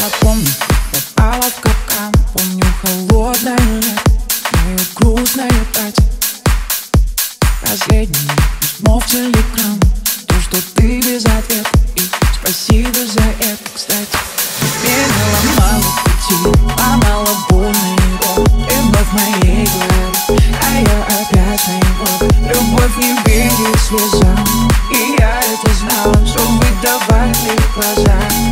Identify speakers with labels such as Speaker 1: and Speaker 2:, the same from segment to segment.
Speaker 1: Я помню, попала в капкан Помню холодное лето Мое грустное платье Последнее письмо в телеграм То, что ты без ответа И спасибо за это, кстати. Медленно мало пути, а мало больно его И вновь в моей голове А я опять на его. Любовь не видит слезам И я это знала, что мы давали глаза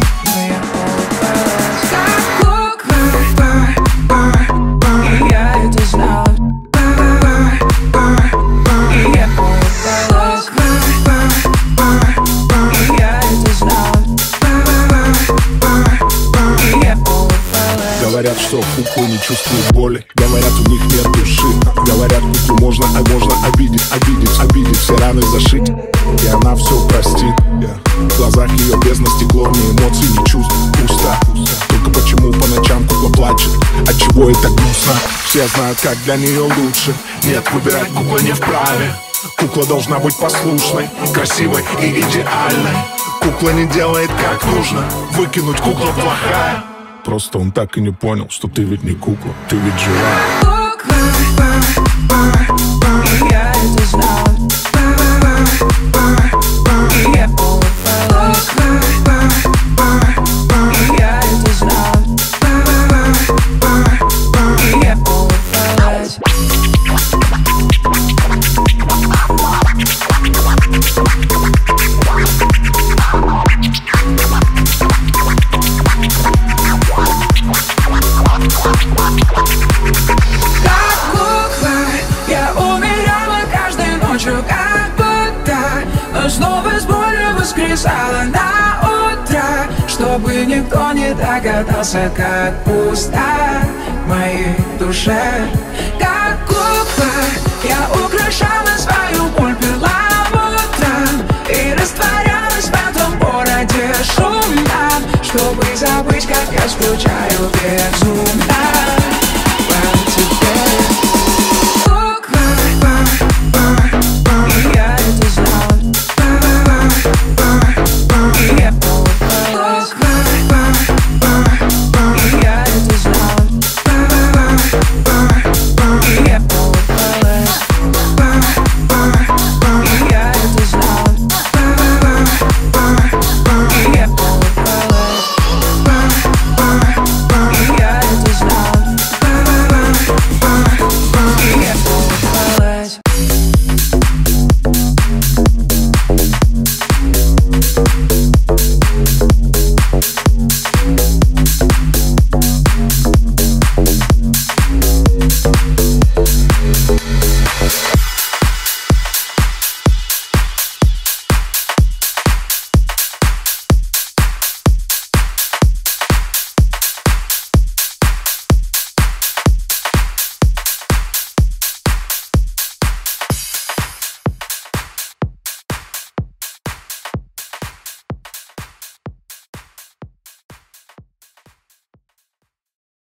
Speaker 2: что куклы не чувствуют боли. Говорят, у них нет души. Говорят, куклу можно, а можно обидеть Обидеть, обидеть, все раны зашить И она все простит. В глазах ее бездна стекло Ни эмоций, ни чувств, пусто. Только почему по ночам кукла плачет? Отчего это грустно? Все знают, как для нее лучше. Нет, выбирать кукла не вправе. Кукла должна быть послушной, красивой и идеальной. Кукла не делает как нужно. Выкинуть кукла плохая Просто он так и не понял, что ты ведь не кукла, ты ведь живая.
Speaker 1: И я это знала Как будто Но снова с болью воскресала на утро Чтобы никто не догадался Как пусто в моей душе. Как кукла Я украшала свою боль перламутром И растворялась в этом городе шумном Чтобы забыть, как я скучаю безумно